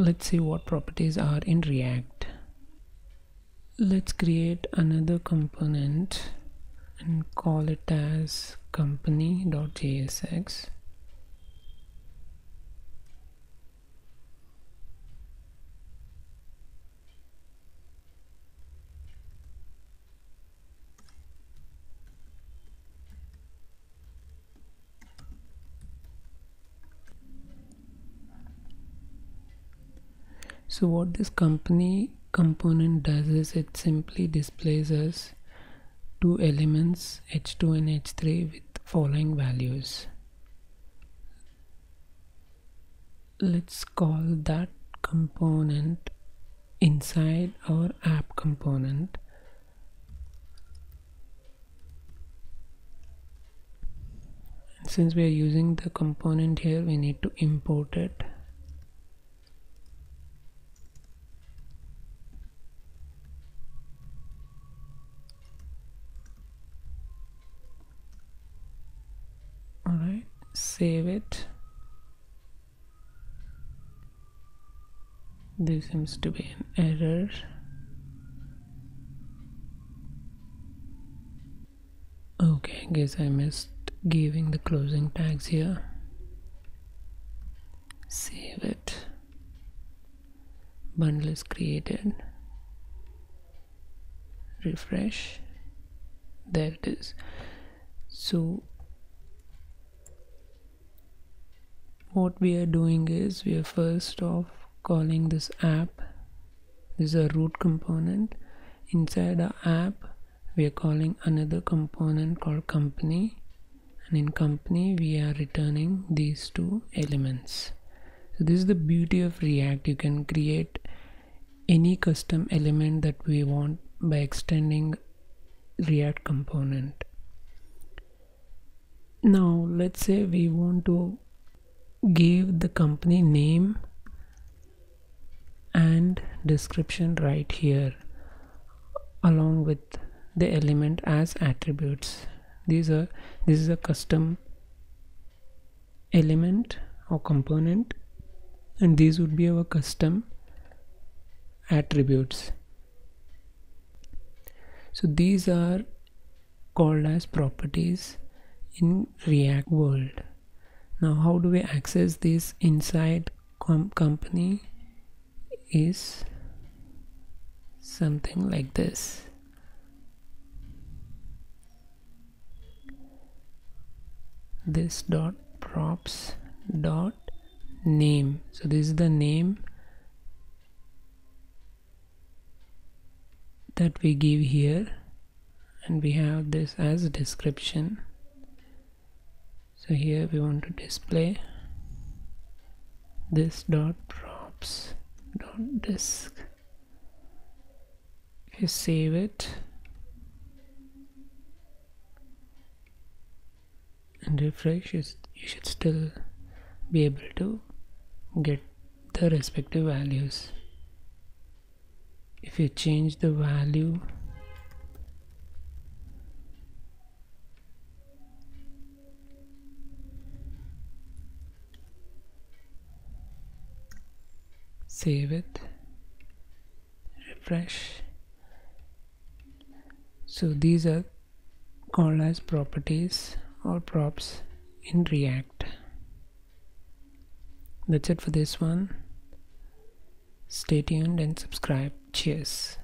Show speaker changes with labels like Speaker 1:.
Speaker 1: let's see what properties are in react. Let's create another component and call it as company.jsx so what this company component does is it simply displays us two elements h2 and h3 with following values. Let's call that component inside our app component. Since we are using the component here we need to import it save it. There seems to be an error. Okay I guess I missed giving the closing tags here. Save it. Bundle is created. Refresh. There it is. So what we are doing is we are first off calling this app. This is a root component. Inside our app we are calling another component called company. And in company we are returning these two elements. So this is the beauty of react. You can create any custom element that we want by extending react component. Now let's say we want to give the company name and description right here along with the element as attributes. These are this is a custom element or component and these would be our custom attributes. So these are called as properties in react world now how do we access this inside com company is something like this. This dot props dot name. So this is the name that we give here. And we have this as description so here we want to display this dot props dot disk. If you save it and refresh you should still be able to get the respective values. If you change the value save it refresh. So these are called as properties or props in react. That's it for this one. Stay tuned and subscribe. Cheers